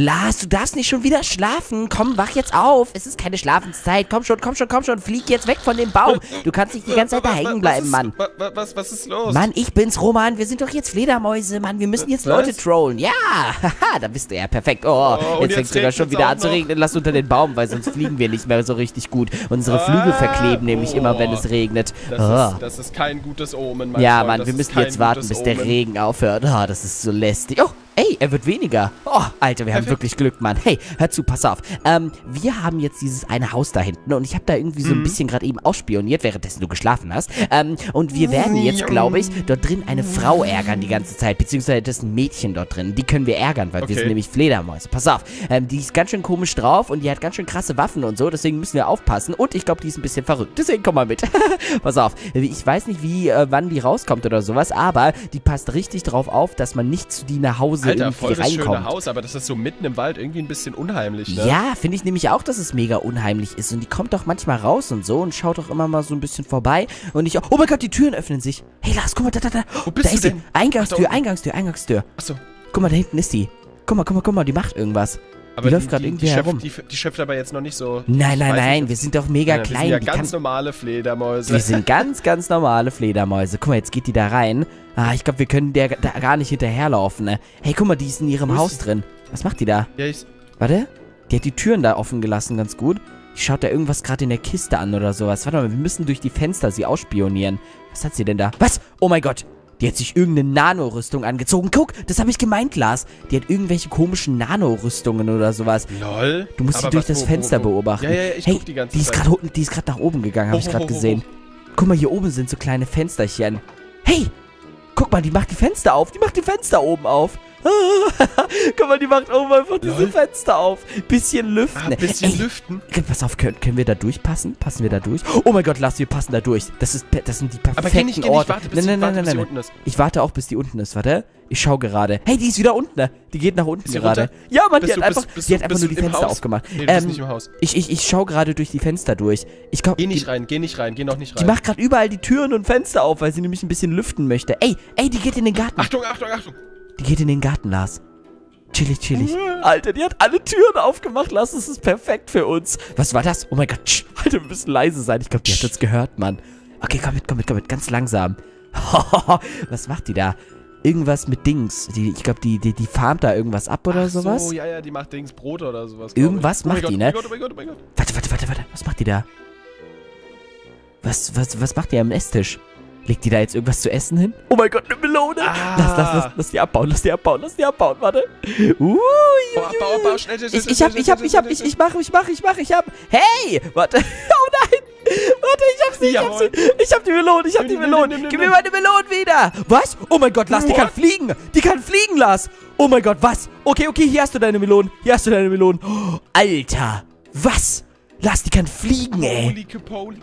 Lars, du darfst nicht schon wieder schlafen. Komm, wach jetzt auf. Es ist keine Schlafenszeit. Komm schon, komm schon, komm schon. Flieg jetzt weg von dem Baum. Du kannst nicht die ganze Zeit da hängen bleiben, Mann. Was, was, was ist los? Mann, ich bin's, Roman. Wir sind doch jetzt Fledermäuse, Mann. Wir müssen jetzt Was? Leute trollen. Ja, haha, da bist du ja perfekt. Oh, Oh, jetzt fängt jetzt sogar schon wieder an zu regnen. Lass unter den Baum, weil sonst fliegen wir nicht mehr so richtig gut. Unsere Flügel Ah, verkleben nämlich immer, wenn oh. es regnet. Das, Oh. ist, das ist kein gutes Omen, mein Ja. Mann, wir ist müssen jetzt warten, bis der Omen. Regen aufhört. Oh, das ist so lästig. Oh, ey, er wird weniger. Oh, Alter, wir haben Perfekt. wirklich Glück, Mann. Hey, hör zu, pass auf. Ähm, wir haben jetzt dieses eine Haus da hinten und ich habe da irgendwie Mhm. so ein bisschen gerade eben ausspioniert, währenddessen du geschlafen hast. Ähm, und wir werden jetzt, glaube ich, dort drin eine Frau ärgern die ganze Zeit, beziehungsweise das ist ein Mädchen dort drin. Die können wir ärgern, weil wir Okay. sind nämlich Fledermäuse. Pass auf, ähm, die ist ganz schön komisch drauf und die hat ganz schön krasse Waffen und so, deswegen müssen wir aufpassen. Und ich glaube, die ist ein bisschen verrückt. Deswegen komm mal mit. Pass auf, ich weiß nicht, wie, äh, wann die rauskommt oder sowas, aber die passt richtig drauf auf, dass man nicht zu die nach Hause Alter, irgendwie voll das schöne reinkommt. Haus, aber das ist so mitten im Wald irgendwie ein bisschen unheimlich, ne? Ja, finde ich nämlich auch, dass es mega unheimlich ist. Und die kommt doch manchmal raus und so und schaut doch immer mal so ein bisschen vorbei. Und ich, oh mein Gott, die Türen öffnen sich. Hey Lars, guck mal, da, da, da. Wo bist da du ist sie. denn? Eingangstür, Ach. Eingangstür, Eingangstür. Achso. Guck mal, da hinten ist die. Guck mal, guck mal, guck mal, die macht irgendwas. Aber läuft grad die, irgendwie die schöpft, herum. Die, die schöpft aber jetzt noch nicht so. Nein, nein, nein, nicht, wir sind doch mega Nein, klein. Wir sind ja die ganz kann, normale Fledermäuse. wir sind ganz, ganz normale Fledermäuse. Guck mal, jetzt geht die da rein. Ah, ich glaube, wir können der da gar nicht hinterherlaufen, ne? Hey, guck mal, die ist in ihrem Haus drin. Was macht die da? ja, ich, Warte. Die hat die Türen da offen gelassen, ganz gut. Die schaut da irgendwas gerade in der Kiste an oder sowas. Warte mal, wir müssen durch die Fenster sie ausspionieren. Was hat sie denn da? Was? Oh mein Gott. Die hat sich irgendeine Nano-Rüstung angezogen. Guck, das habe ich gemeint, Lars. Die hat irgendwelche komischen Nano-Rüstungen oder sowas. lol. Du musst sie durch das wo, Fenster wo, wo? beobachten. Ja, ja, ich hey, guck die ganze die ist Zeit. gerade unten- die ist gerade nach oben gegangen, habe ich gerade gesehen. Guck mal, hier oben sind so kleine Fensterchen. Hey, guck mal, die macht die Fenster auf. Die macht die Fenster oben auf. Guck mal, die macht oben einfach diese Lol. Fenster auf. Bisschen lüften. Ah, bisschen Ey, lüften. Pass auf, können, können wir da durchpassen? Passen wir da durch? Oh mein Gott, lass, wir passen da durch. Das, ist, das sind die perfekten Aber nicht, geh nicht, Orte. warte, bis, nein, nein, die, nein, nein, die nein. unten ist. Ich warte auch, bis die unten ist, warte. Ich schau gerade. Hey, die ist wieder unten. ne? Die geht nach unten gerade. runter? Ja, Mann, Bist die du- hat bist- einfach, bist die hat einfach nur die Fenster Haus? aufgemacht. Nee, du Ähm, nicht im Haus. ich, ich, ich schau gerade durch die Fenster durch. Ich glaube, Geh die, nicht rein, geh nicht rein, geh noch nicht die rein. macht gerade überall die Türen und Fenster auf, weil sie nämlich ein bisschen lüften möchte. Ey, ey, die geht in den Garten. Achtung, Achtung, Achtung. Die geht in den Garten, Lars. Chillig, chillig. Alter, die hat alle Türen aufgemacht, Lars. Das ist perfekt für uns. Was war das? Oh mein Gott. Tsch. Alter, wir müssen leise sein. Ich glaube, die hat uns gehört, Mann. Okay, komm mit, komm mit, komm mit. Ganz langsam. Was macht die da? Irgendwas mit Dings. Die, ich glaube, die, die, die farmt da irgendwas ab oder Ach sowas. So, ja, ja, die macht Dings Brot oder sowas. Irgendwas ich. Oh macht Gott, die, ne? Oh mein Gott, oh mein Gott, oh mein Gott. Warte, warte, warte, warte. Was macht die da? Was, was, was macht die am Esstisch? Legt die da jetzt irgendwas zu essen hin? Oh mein Gott, eine Melone! Ah. Lass, lass, lass, lass die abbauen, lass die abbauen, lass die abbauen, warte. Ui, Oh, abbau, abbau, schnell, schnell, Ich, ich hab, ich hab, ich hab, ich, ich mach, ich mach, ich mach, ich hab. Hey! Warte. Oh nein! Warte, ich hab sie, ich hab sie. Ich hab die Melone, ich hab die Melone. nimm, nimm, Gib mir meine Melone wieder. Was? Oh mein Gott, Lars, die kann fliegen. Die kann fliegen, Lars. Oh mein Gott, was? Okay, okay, hier hast du deine Melone. Hier hast du deine Melone. Oh, Alter. Was? Lars, die kann fliegen, ey. Holy Capoli.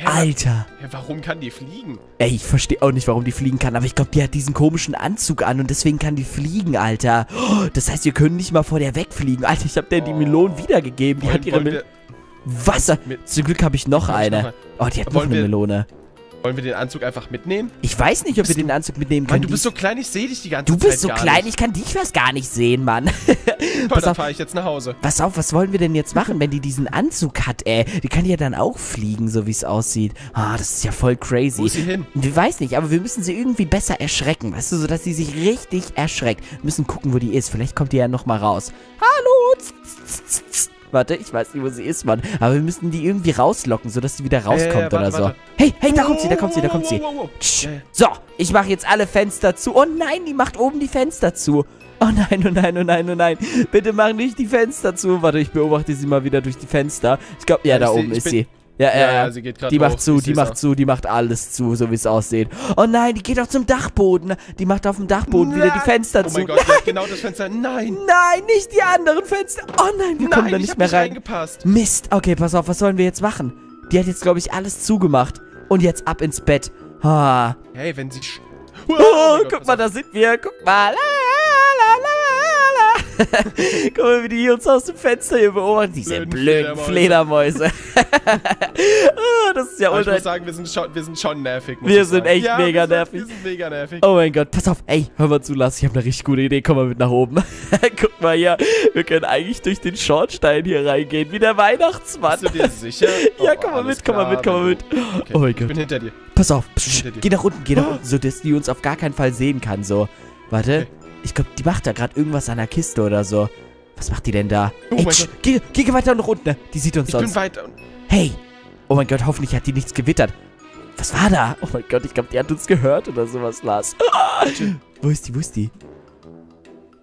Hä, Alter. hä, warum kann die fliegen? Ey, ich verstehe auch nicht, warum die fliegen kann, aber ich glaube, die hat diesen komischen Anzug an und deswegen kann die fliegen, Alter. Oh, das heißt, wir können nicht mal vor der wegfliegen. Alter, ich habe der die Oh. Melonen wiedergegeben. Die Wollen- hat ihre Melone. Wasser. Zum Glück habe ich noch eine. noch Oh, die hat noch eine Melone. Wollen wir den Anzug einfach mitnehmen? Ich weiß nicht, ob wir den Anzug mitnehmen Mann, können. du bist Die- so klein, ich sehe dich die ganze du Zeit bist so gar klein, nicht. ich kann dich fast gar nicht sehen, Mann. Pass dann fahre ich jetzt nach Hause. pass auf, was wollen wir denn jetzt machen, wenn die diesen Anzug hat, ey? Die kann ja dann auch fliegen, so wie es aussieht. Ah, das ist ja voll crazy. Wo ist sie hin? Ich weiß nicht, aber wir müssen sie irgendwie besser erschrecken, weißt du, sodass sie sich richtig erschreckt. Wir müssen gucken, wo die ist. Vielleicht kommt die ja nochmal raus. Hallo! Tz, tz, tz. Warte, ich weiß nicht, wo sie ist, Mann. Aber wir müssen die irgendwie rauslocken, sodass sie wieder rauskommt ja, warte, oder so. warte. Hey, hey, da kommt sie, da kommt sie, da kommt sie. Tsch. So, ich mache jetzt alle Fenster zu. Oh nein, die macht oben die Fenster zu. Oh nein, oh nein, oh nein, oh nein. Bitte mach nicht die Fenster zu. Warte, ich beobachte sie mal wieder durch die Fenster. Ich glaube, ja, da ich oben ich ist bin- sie. Ja, ja, Ja, sie geht grad Die hoch. macht zu, die macht zu, die macht alles zu, so wie es aussieht. Oh nein, die geht auch zum Dachboden. Die macht auf dem Dachboden wieder die Fenster Oh zu. mein Gott, hat genau das Fenster. Nein! Nein, nicht die anderen Fenster. Oh nein, wir kommen Nein, da ich nicht mehr rein. reingepasst. Mist. Okay, pass auf, was sollen wir jetzt machen? Die hat jetzt, glaube ich, alles zugemacht. Und jetzt ab ins Bett. Ah. Hey, wenn sie... Oh, mein Gott, guck mal, da sind wir. Guck mal. La. Guck mal, wie die uns aus dem Fenster hier beobachten. Diese Blöden blöden Fledermäuse. Ah, das ist ja Aber ich muss sagen, wir sind schon, wir sind schon nervig. Wir ich sind echt ja, mega wir sind, nervig. Wir sind mega nervig. Oh mein Gott, pass auf. Ey, hör mal zu, Lars. Ich habe eine richtig gute Idee. Komm mal mit nach oben. Guck mal hier. Wir können eigentlich durch den Schornstein hier reingehen. Wie der Weihnachtsmann. Bist du dir sicher? Ja, Oh, komm mal alles mit, komm mal mit, komm mal mit. Okay, Oh mein Ich Gott. bin hinter dir. Pass auf. dir. geh nach unten, geh nach Oh. unten, so dass die uns auf gar keinen Fall sehen kann. So. Warte. Okay. Ich glaube, die macht da gerade irgendwas an der Kiste oder so. Was macht die denn da? Oh Ey, mein psst, geh, geh weiter nach unten. Die sieht uns Ich bin sonst. weiter. Hey. Oh mein Gott, hoffentlich hat die nichts gewittert. Was war da? Oh mein Gott, ich glaube, die hat uns gehört oder sowas, Lars. Wo ist die, wo ist die?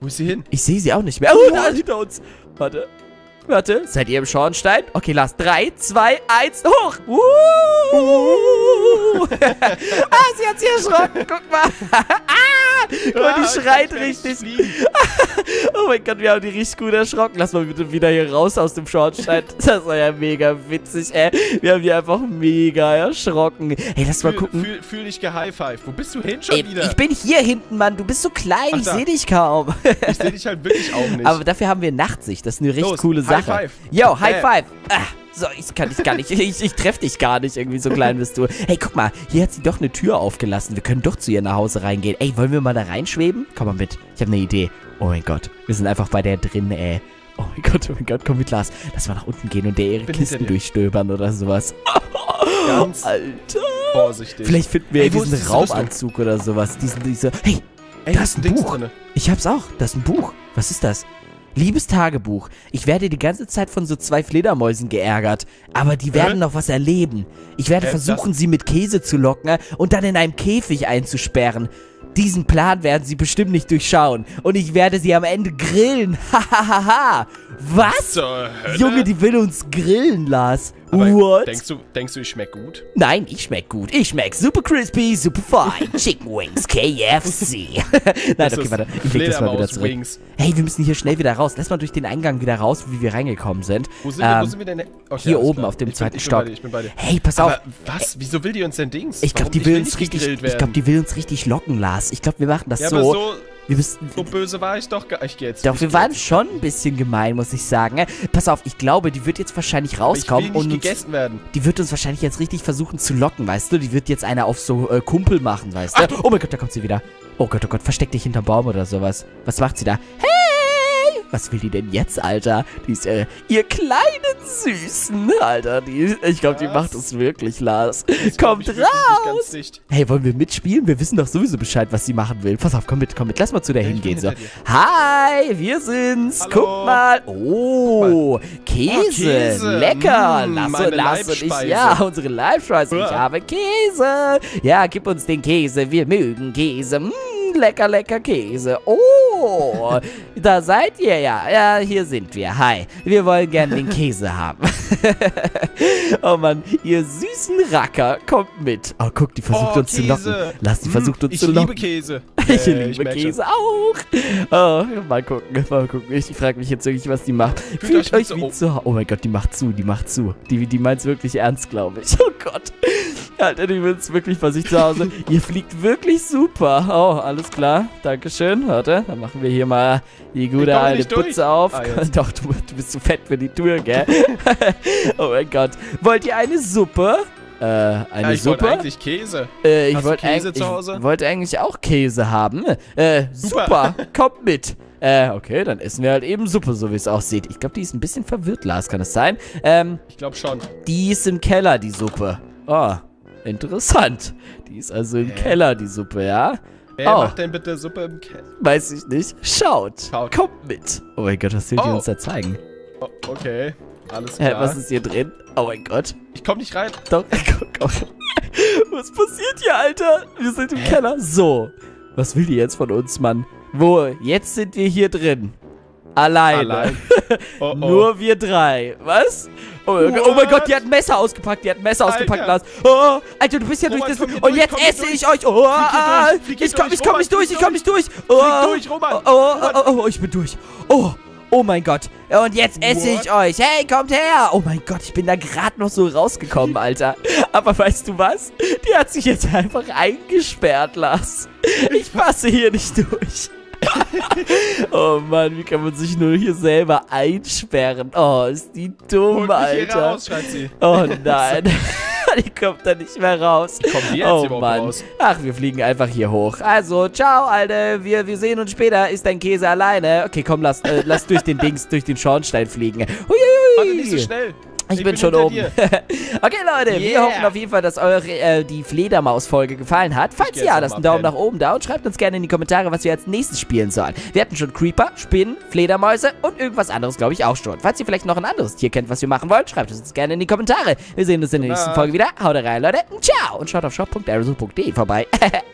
Wo ist sie hin? Ich sehe sie auch nicht mehr. Oh, da hinter uns. Warte. Warte. Seid ihr im Schornstein? Okay, Lars. 3, 2, 1, hoch. Uh. ah, sie hat sich erschrocken. Guck mal. ah, guck mal, die schreit richtig. Oh mein Gott, wir haben die richtig gut erschrocken. Lass mal bitte wieder hier raus aus dem Schornstein. Das war ja mega witzig, ey. Wir haben die einfach mega erschrocken. Hey, lass mal Fühl, gucken. fühl, fühl dich gehigh-five. Wo bist du hin schon Ey, wieder? ich bin hier hinten, Mann. Du bist so klein. Ach, ich sehe dich kaum. Ich sehe dich halt wirklich auch nicht. Aber dafür haben wir Nachtsicht. Das ist eine richtig Los, coole High Sache. five. Yo, High Bam. Five. Ah, so, ich kann dich gar nicht. Ich, ich treffe dich gar nicht. Irgendwie so klein bist du. Hey, guck mal. Hier hat sie doch eine Tür aufgelassen. Wir können doch zu ihr nach Hause reingehen. Ey, wollen wir mal da reinschweben? Komm mal mit. Ich habe eine Idee. Oh mein Gott. Wir sind einfach bei der drin, ey. Oh mein Gott, oh mein Gott, komm mit, Lars. Lass mal nach unten gehen und der ihre Bin Kisten durchstöbern oder sowas. Ganz Alter. vorsichtig. Vielleicht finden wir Ey, diesen diese Raumanzug oder sowas. Diesen, diese. Hey, Ey, da ist ein Buch. drinne. Ich hab's auch. Das ist ein Buch. Was ist das? Liebes Tagebuch, ich werde die ganze Zeit von so zwei Fledermäusen geärgert, aber die werden noch was erleben. Ich werde Äh, versuchen, sie mit Käse zu locken äh, und dann in einem Käfig einzusperren. Diesen Plan werden sie bestimmt nicht durchschauen und ich werde sie am Ende grillen. Hahaha. Was? Junge, die will uns grillen, Lars. Aber What? Denkst du, denkst du, ich schmeck gut? Nein, ich schmeck gut. Ich schmeck super crispy, super fine. Chicken Wings, KFC. Nein, Das okay, warte. Ich leg das mal wieder zurück. Fledermaus-Wings. Hey, wir müssen hier schnell wieder raus. Lass mal durch den Eingang wieder raus, wie wir reingekommen sind. Wo sind, wir, wo Ähm, sind wir denn? Okay, hier oben klar. auf dem ich zweiten bin, ich Stock. Bin bei dir, ich bin bei dir. Hey, pass auf. Aber was? Wieso will die uns denn Dings? Ich glaube, die will uns nicht richtig. gegrillt Ich glaube, werden. die will uns richtig locken, Lars. Ich glaube, wir machen das Ja, so. aber so, wir müssen. so böse war ich doch gar Ich geh jetzt. Doch, wir waren jetzt. schon ein bisschen gemein, muss ich sagen. Pass auf, ich glaube, die wird jetzt wahrscheinlich rauskommen nicht und uns, gegessen werden. die wird uns wahrscheinlich jetzt richtig versuchen zu locken, weißt du? Die wird jetzt eine auf so äh, Kumpel machen, weißt du? Oh mein Gott, da kommt sie wieder. Oh Gott, oh Gott, versteck dich hinterm Baum oder sowas. Was macht sie da? Hey! Was will die denn jetzt, Alter? Die ist, äh, ihr kleinen Süßen, Alter. Die, ich glaube, die macht es wirklich, Lars. Das Kommt ich raus! Hey, wollen wir mitspielen? Wir wissen doch sowieso Bescheid, was sie machen will. Pass auf, komm mit, komm mit. Lass mal zu der Ja, ich hingehen. So. Hi, wir sind's. Hallo. Guck mal. Oh, Käse. Oh, Käse. Lecker. Mm, Lass, lass und ich, ja, unsere Leibspeise. Ich Ja. habe Käse. Ja, gib uns den Käse. Wir mögen Käse. Mm, lecker, lecker Käse. Oh, da seid ihr ja. Ja, hier sind wir. Hi. Wir wollen gerne den Käse haben. oh Mann, ihr süßen Racker, kommt mit. Oh, guck, die versucht Oh, uns zu locken. Käse. Lass, die versucht uns ich zu locken. liebe Käse. Ich Äh, liebe schon. Käse auch. Oh, mal gucken, mal gucken. Ich frage mich jetzt wirklich, was die macht. Fühlt, euch euch wie zu Hause. Oh mein Gott, die macht zu, die macht zu. Die, die meint es wirklich ernst, glaube ich. Oh Gott. Alter, die will es wirklich bei sich zu Hause. Ihr fliegt wirklich super. Oh, alles klar. Dankeschön. Warte, dann machen wir hier mal die gute alte. Putze auf. Ah. Doch, du, du bist zu fett für die Tür, gell? oh mein Gott. Wollt ihr eine Suppe? Äh, eine Ja, ich wollte Suppe? eigentlich Käse. Äh, ich wollte Käse eig- zu Hause? ich wollte eigentlich auch Käse haben. Äh, super, Super. kommt mit. Äh, okay, dann essen wir halt eben Suppe, so wie es aussieht. Ich glaube, die ist ein bisschen verwirrt, Lars, kann es sein? Ähm, Ich glaube schon. die ist im Keller, die Suppe. Oh, interessant. Die ist also im Hä? Keller, die Suppe, ja? Wer Oh. macht denn bitte Suppe im Keller? Weiß ich nicht. Schaut. Schaut. Kommt mit. Oh mein Gott, was will die Oh. uns da zeigen? Oh, okay. Alles Hä, klar. was ist hier drin? Oh mein Gott. ich komm nicht rein. Doch, guck, guck. Was passiert hier, Alter? Wir sind im Keller. So. Was will die jetzt von uns, Mann? Wo? Jetzt sind wir hier drin. Alleine. Allein. Oh, oh. Nur wir drei. Was? Oh, mein Gott, oh mein Gott, die hat ein Messer ausgepackt. Die hat ein Messer Alter. ausgepackt, Lars. Oh, Alter, du bist ja Roman, durch komm das. hier Und durch, jetzt esse durch. ich euch. Oh, ah, durch, hier ich komm, durch, ich komm nicht durch, ich komm nicht durch. Oh, durch, Roman. Oh, oh, oh, oh, oh, ich bin durch. Oh. Oh mein Gott. Und jetzt esse ich euch. Hey, kommt her. Oh mein Gott, ich bin da gerade noch so rausgekommen, Alter. Aber weißt du was? Die hat sich jetzt einfach eingesperrt, Lars. Ich passe hier nicht durch. oh Mann, wie kann man sich nur hier selber einsperren? Oh, ist die dumm, Alter. raus. Oh nein. die kommt da nicht mehr raus. Die jetzt oh überhaupt Mann. raus? Ach, wir fliegen einfach hier hoch. Also, ciao, Alter. Wir, wir sehen uns später. Ist dein Käse alleine? Okay, komm, lass, äh, lass durch den Dings, durch den Schornstein fliegen. Huiuiui. Warte nicht so schnell. Ich, bin, schon hinter oben. okay, Leute, wir Yeah. hoffen auf jeden Fall, dass eure äh, die Fledermaus-Folge gefallen hat. Falls ja, lasst einen Daumen nach oben da und schreibt uns gerne in die Kommentare, was wir als nächstes spielen sollen. Wir hatten schon Creeper, Spinnen, Fledermäuse und irgendwas anderes, glaube ich, auch schon. Falls ihr vielleicht noch ein anderes Tier kennt, was wir machen wollt, schreibt es uns gerne in die Kommentare. Wir sehen uns in der nächsten. Folge wieder. Haut rein, Leute. Ciao und schaut auf shop.arizona.de vorbei.